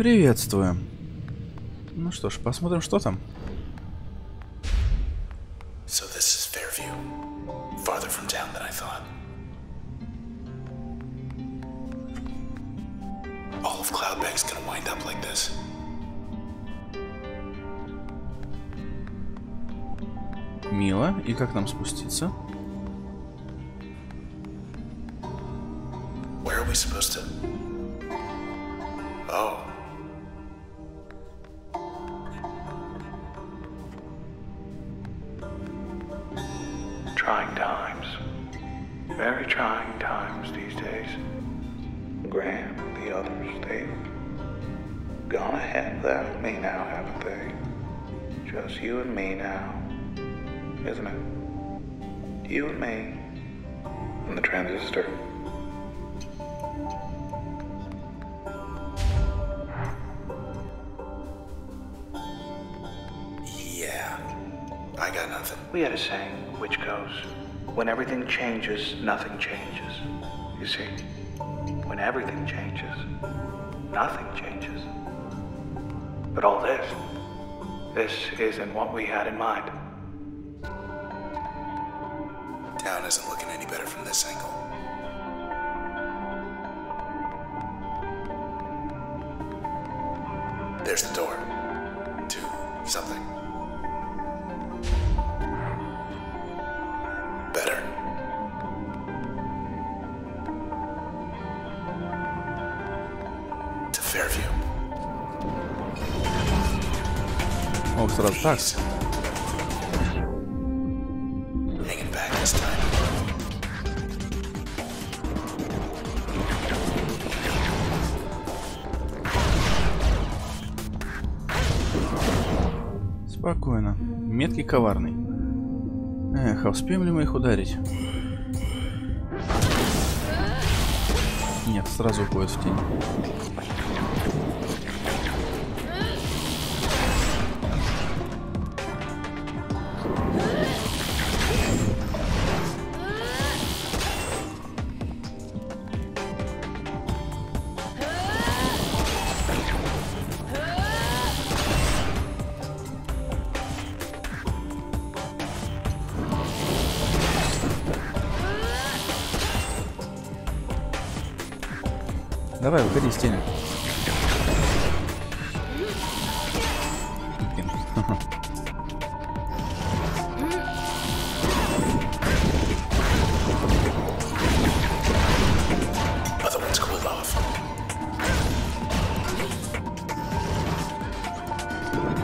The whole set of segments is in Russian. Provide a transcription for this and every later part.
Приветствую. Ну что ж, посмотрим, что там. So this is Fairview. Farther from town than I thought. All of Cloudbank's gonna wind up like this. Мило. И как нам спуститься? Where are we supposed to? And me now, isn't it? You and me. And the transistor. Yeah. I got nothing. We had a saying which goes, when everything changes, nothing changes. You see, when everything changes, nothing changes. But all this, this isn't what we had in mind. Town isn't looking any better from this angle. There's the door. To something. Better. To Fairview. О, сразу так. Спокойно. Меткий коварный. Эх, а успеем ли мы их ударить? Нет, сразу уходит в тень. Давай, выходи из тени. Блин.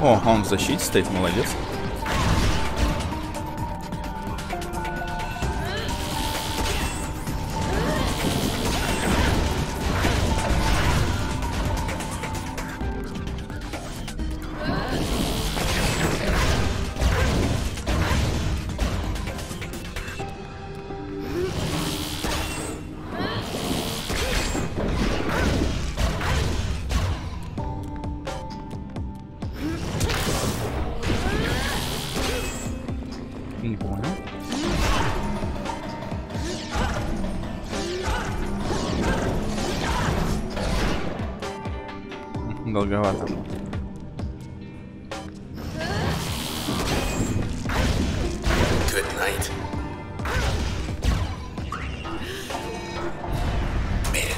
О, он в защите стоит, молодец. М, Долговато. Good night. Made it.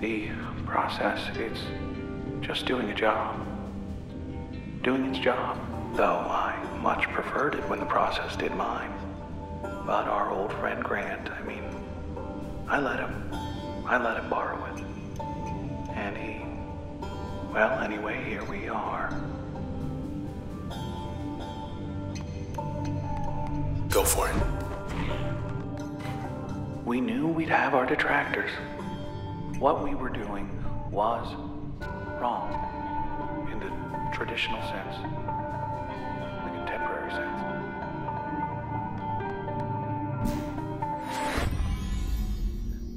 The process, it's just doing a job. Doing its job. Though I much preferred it when the process did mine. But our old friend Grant, I mean, I let him. I let him borrow it. And he. Well, anyway, here we are. Go for it. We knew we'd have our detractors. What we were doing was wrong in the traditional sense, the contemporary sense.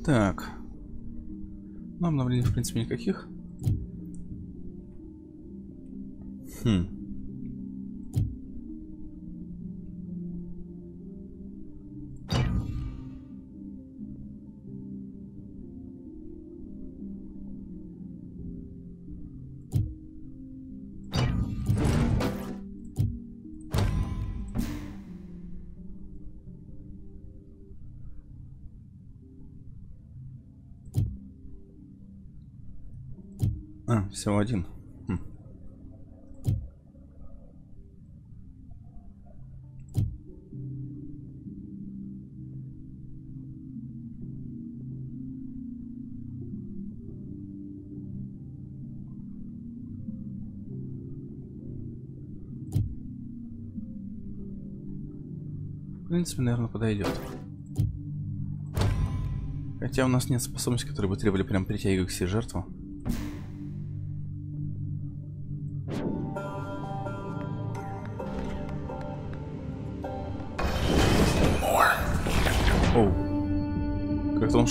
Так. Ну, обновлений, в принципе, никаких. Хм. Всего один. Хм. В принципе, наверное, подойдет. Хотя у нас нет способностей, которые бы требовали прям притягивать к себе жертву.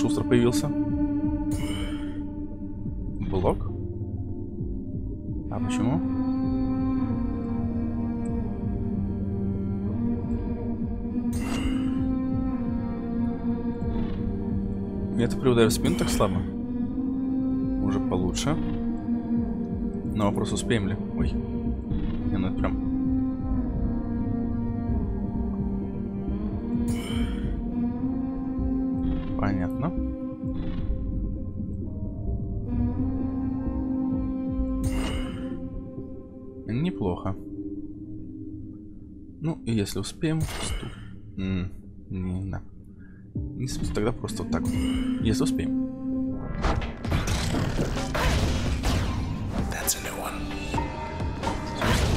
Шустро появился. Блок? А почему? Это при в спину так слабо? Уже получше. Но вопрос, успеем ли? Ой. Понятно. Неплохо. Ну, и если успеем... Ступ. М, Не, да. Не тогда просто вот так вот. Если успеем.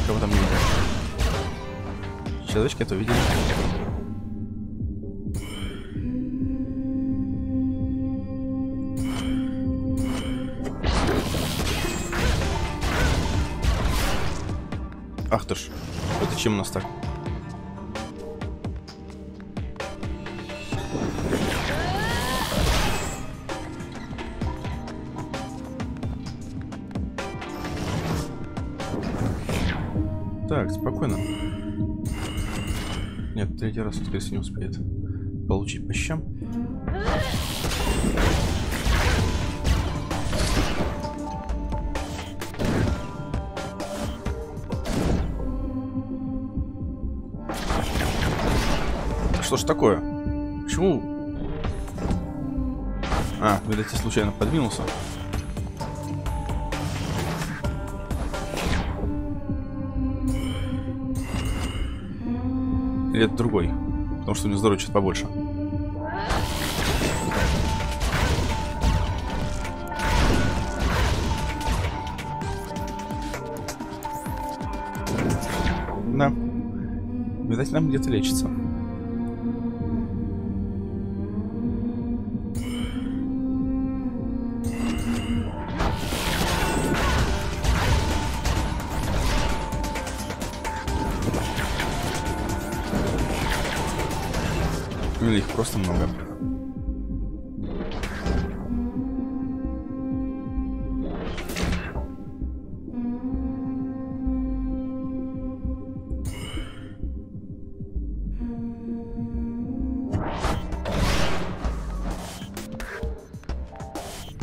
Кого там не. Человечки это увидели. Ах ты ж. Это чем у нас так? Так, спокойно. Нет, третий раз, всего, не успеет получить по щам. Что ж такое? Почему? А, видать, я случайно подвинулся. Или это другой? Потому что у него здоровье чуть побольше. Да. Видать, нам где-то лечится. Просто много.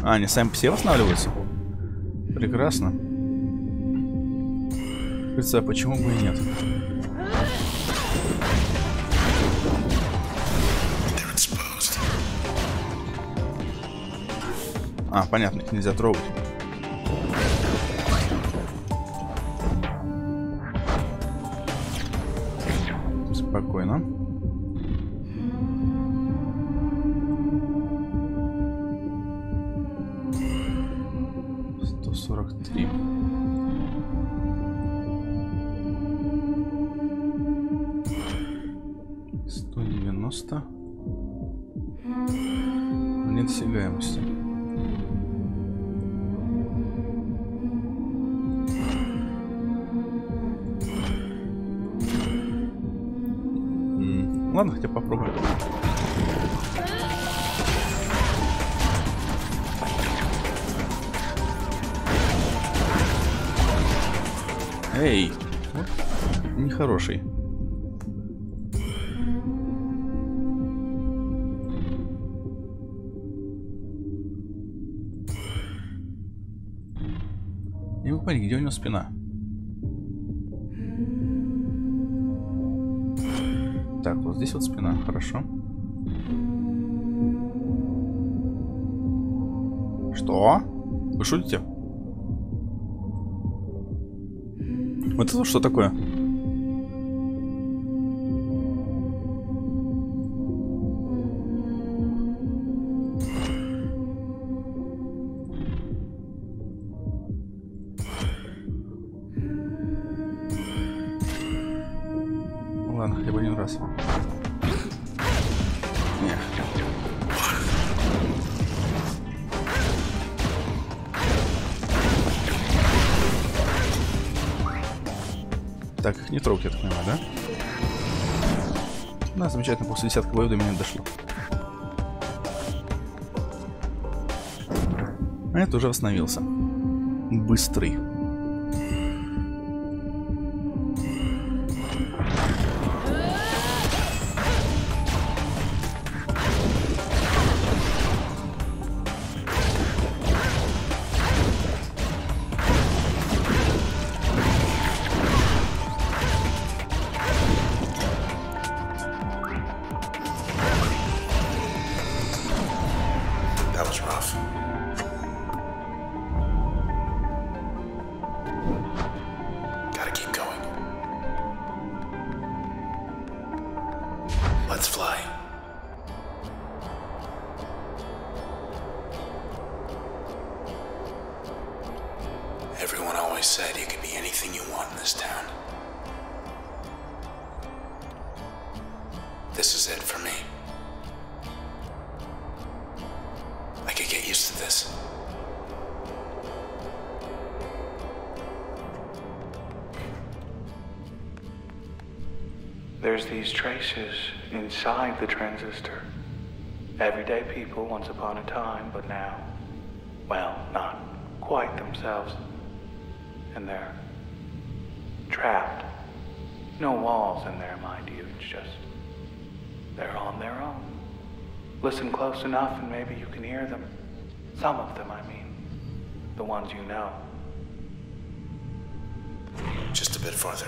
А, они сами все восстанавливаются? Прекрасно. Кажется, почему бы и нет? А, понятно, их нельзя трогать. Эй, вот нехороший. Не могу понять, где у него спина. Так, вот здесь вот спина, хорошо. Что? Вы шутите? Это что такое? Ладно, хотя бы один раз. Не трогать, я так понимаю, да? Да, замечательно, после десятка боев до меня дошло. А это уже остановился. Быстрый. Inside the transistor. Everyday people once upon a time, but now, well, not quite themselves. And they're trapped. No walls in there, mind you. It's just they're on their own. Listen close enough and maybe you can hear them. Some of them, I mean. The ones you know. Just a bit farther.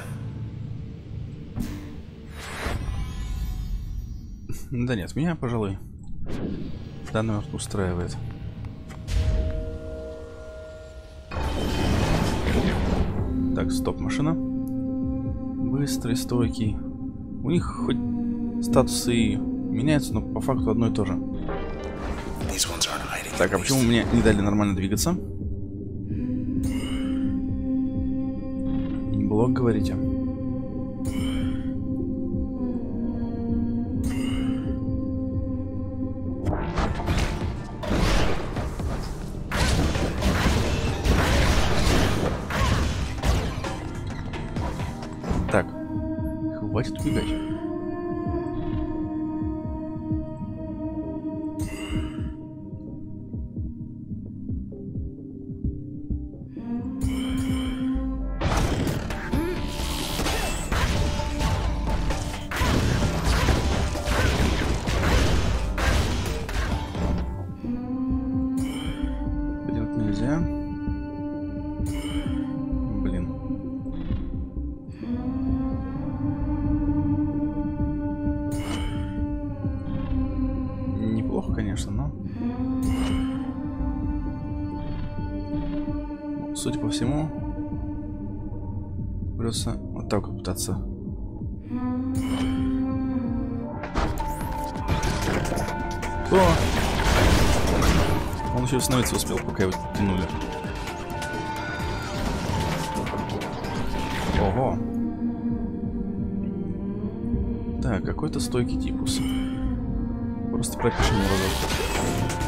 Да нет, меня, пожалуй, данный устраивает. Так, стоп, машина. Быстрый, стойкий. У них хоть статусы меняются, но по факту одно и то же. Так, а почему мне не дали нормально двигаться? Блок, говорите. Судя по всему, придется вот так вот пытаться. О! Он еще остановиться успел, пока его тянули. Ого. Так, какой-то стойкий типус. Просто пропишем разок.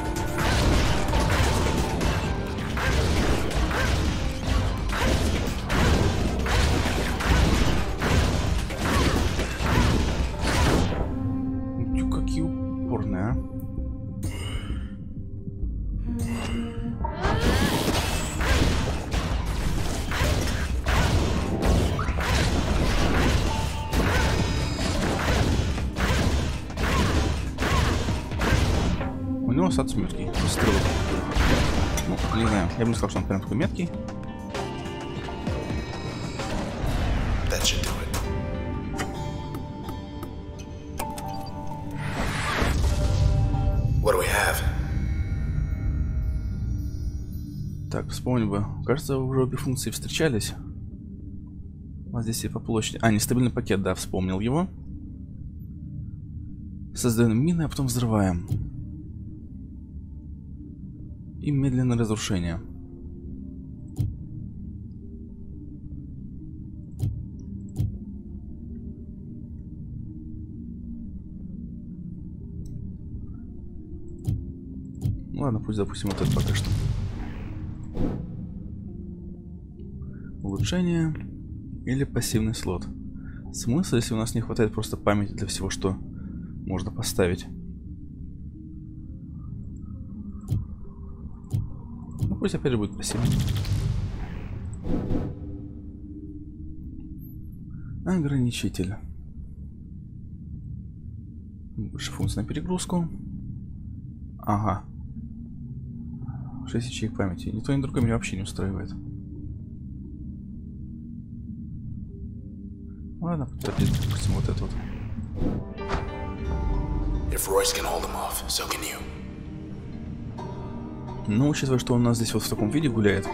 Него статус меткий. Стрелок. Ну, не знаю. Я бы не сказал, что он прям такой меткий. Так, вспомнил бы. Кажется, уже обе функции встречались. Вот здесь и по площади. А, нестабильный пакет, да, вспомнил его. Создаем мины, а потом взрываем. И медленное разрушение. Ну ладно, пусть запустим вот это пока что. Улучшение или пассивный слот. Смысл, если у нас не хватает просто памяти для всего, что можно поставить. Пусть опять же будет пассивный. Ограничитель. Больше функций на перегрузку. Ага. 6 ячеек памяти. Никто ни другой меня вообще не устраивает. Ладно, допустим, вот это вот. If Royce can hold him off, so can. Но учитывая, что он у нас здесь вот в таком виде гуляет,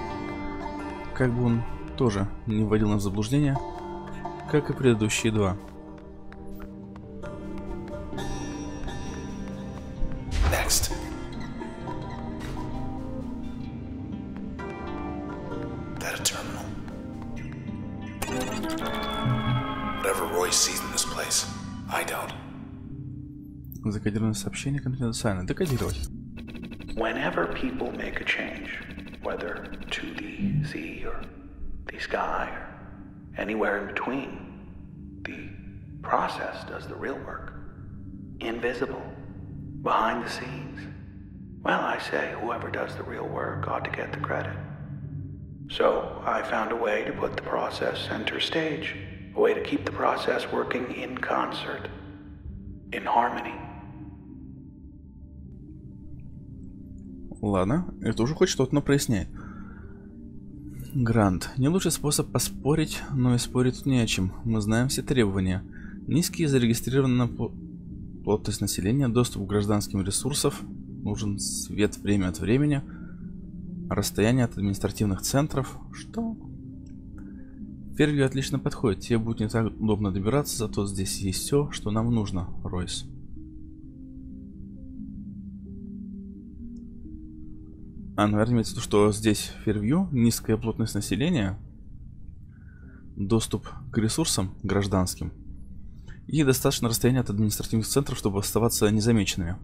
как бы он тоже не вводил нас в заблуждение, как и предыдущие два. Next. Закодированное сообщение конфиденциально. Декодировать. Whenever people make a change, whether to the sea or the sky or anywhere in between, the process does the real work. Invisible, behind the scenes. Well, I say whoever does the real work ought to get the credit. So I found a way to put the process center stage, a way to keep the process working in concert, in harmony. Ладно, это уже хоть что-то, но проясняет. Грант. Не лучший способ поспорить, но и спорить не о чем. Мы знаем все требования. Низкий зарегистрированная плотность населения, доступ к гражданским ресурсам, нужен свет время от времени, расстояние от административных центров. Что? Фервью отлично подходит. Тебе будет не так удобно добираться, зато здесь есть все, что нам нужно, Ройс. А, наверное, имеется виду, что здесь Фервью, низкая плотность населения, доступ к ресурсам гражданским и достаточно расстояние от административных центров, чтобы оставаться незамеченными.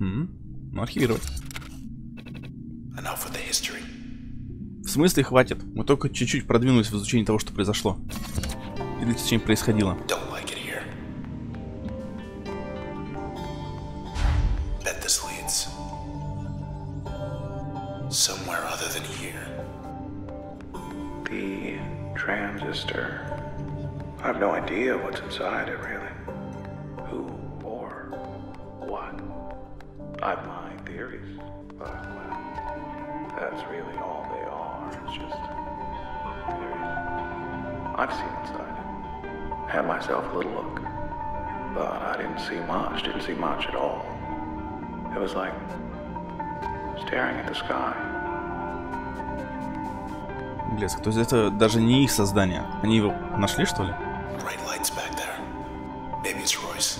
М -м, ну, архивировать. В смысле хватит? Мы только чуть-чуть продвинулись в изучении того, что произошло. Или точнее происходило. idea what's inside it, really. Who or what. I've my theories, but, well, that's really all they are. It's just theories. I've seen inside it. Had myself a little look. But I didn't see much, didn't see much at all. It was like staring at the sky. Блеск. То есть это даже не их создание. Они его нашли, что ли? Maybe it's Royce.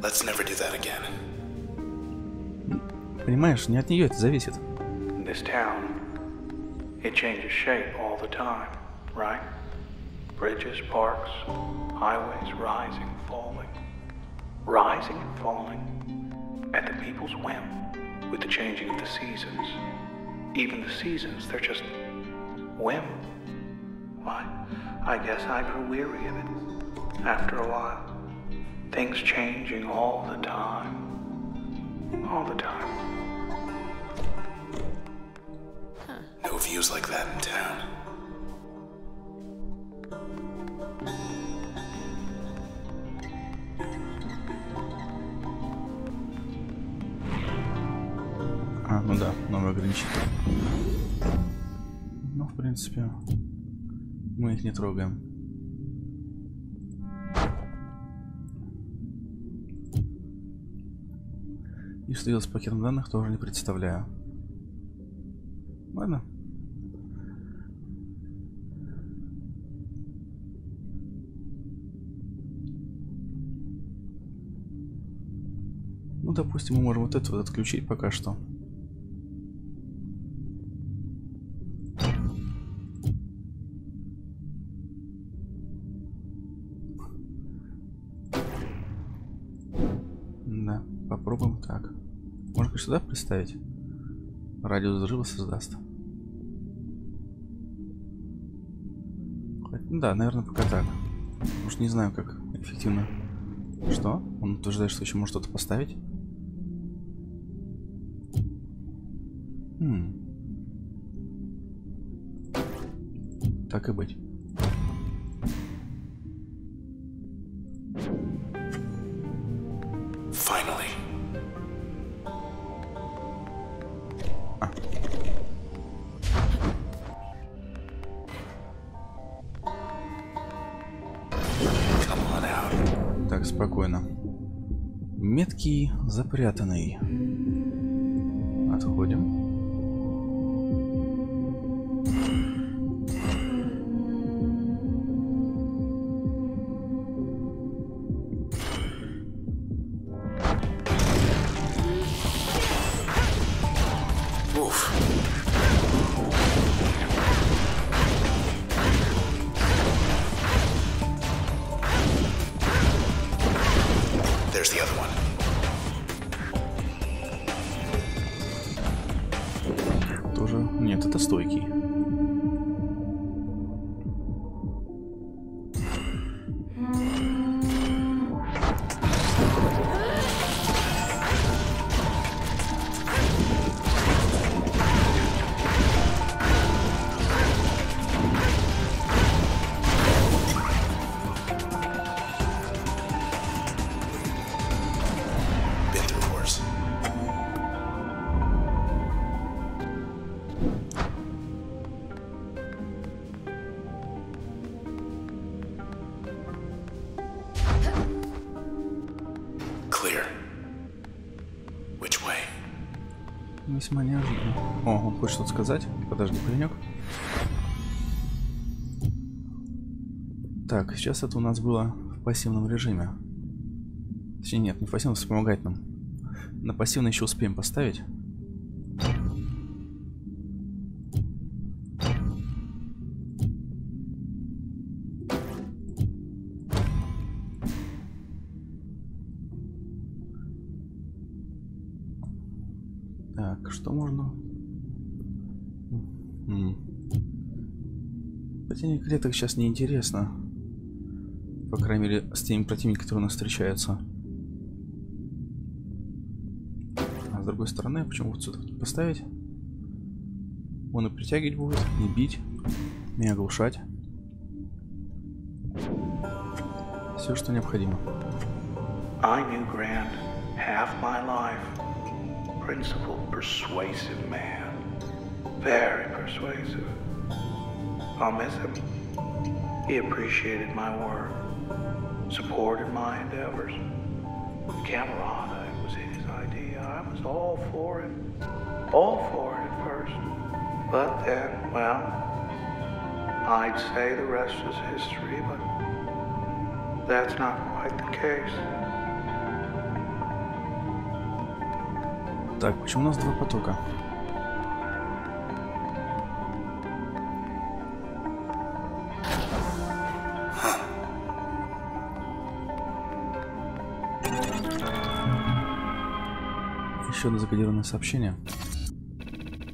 Let's never do that again. Понимаешь, не от нее это зависит. This town, it changes shape all the time, right? Bridges, parks, highways rising, falling. Rising and falling at the people's whim with the changing of the seasons. Even the seasons, they're just whim. Why, I guess I grew weary of it after a while. Things changing all the time. All the time. No views like that in town. Ограничитель. Ну, в принципе, мы их не трогаем. И что делать с пакетом данных, тоже не представляю. Ладно. Ну, допустим, мы можем вот это вот отключить пока что. Сюда представить? Радиус взрыва создаст. Хоть- ну Да, наверное, пока так. Уж не знаю, как эффективно. Что? Он утверждает, что еще может что-то поставить? Хм. Так и быть. Finally. Спокойно. Меткий запрятанный. Отходим. Нет, это стойкий. Сказать? Подожди, паренек. Так, сейчас это у нас было в пассивном режиме. Точнее, нет, не в пассивном, а вспомогательном. На пассивный еще успеем поставить. Клеток сейчас неинтересно. По крайней мере, с теми противниками, которые у нас встречаются. А с другой стороны, почему вот сюда не поставить? Он и притягивать будет, не бить, не оглушать. Все, что необходимо. I'll miss him. He appreciated my work, supported my endeavors. Camarada it was his idea. I was all for it, all for it at first. But then, well, I'd say the rest is history, but that's not quite the case. Так почему у нас два потока? Еще одно закодированное сообщение.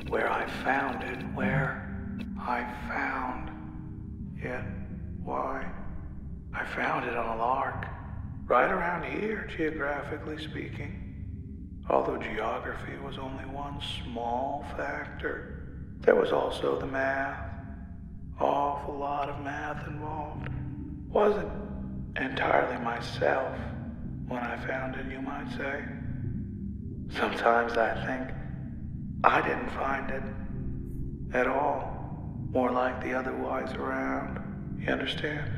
Where I found it, where I found it. Why? I found it on a lark. Right around here, geographically speaking. Although geography was only one small factor. There was also the math. Awful lot of math involved. Wasn't entirely myself when I found it, you might say. Sometimes I think I didn't find it at all. More like the other wise around. You understand?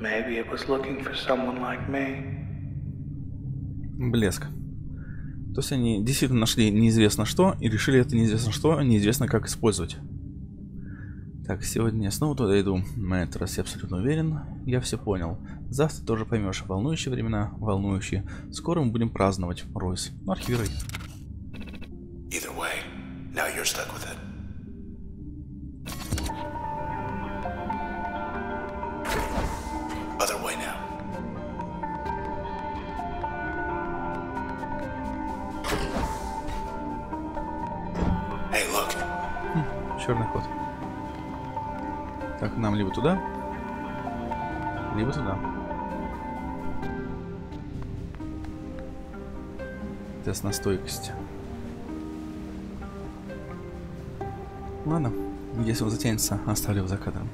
Maybe it was looking for someone like me. Блеск. То есть они действительно нашли неизвестно что и решили это неизвестно что, неизвестно как использовать. Так, сегодня я снова туда иду. На этот раз я абсолютно уверен. Я все понял. Завтра тоже поймешь. Волнующие времена, волнующие. Скоро мы будем праздновать, Ройс. Ну, архивируй. Тест на стойкость. Ладно, если он затянется, оставлю его за кадром.